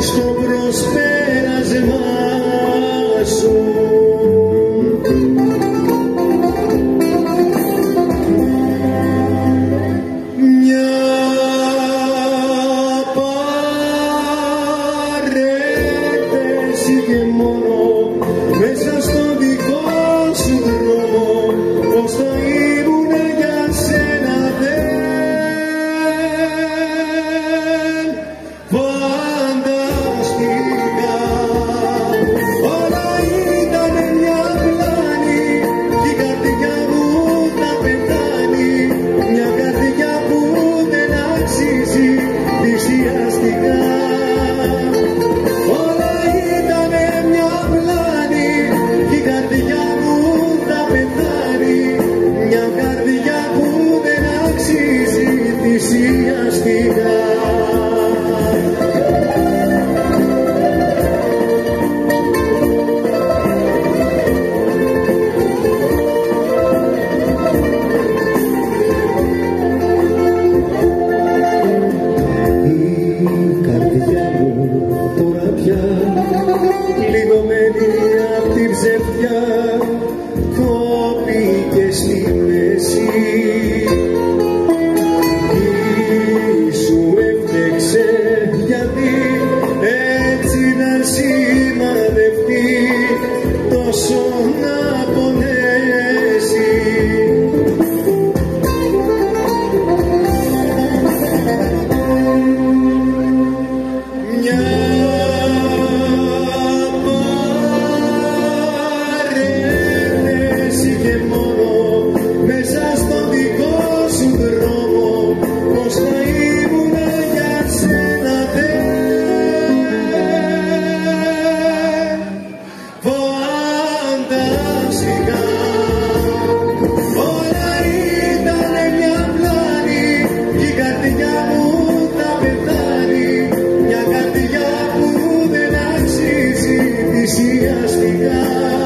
στο προσπέρασμα σου. πληγωμένη από τη ψευτιά το πήγε στη μέση. Ή σου έφτεξε γιατί έτσι να σημαδευτεί τόσο να πονεί Yes, has llegado.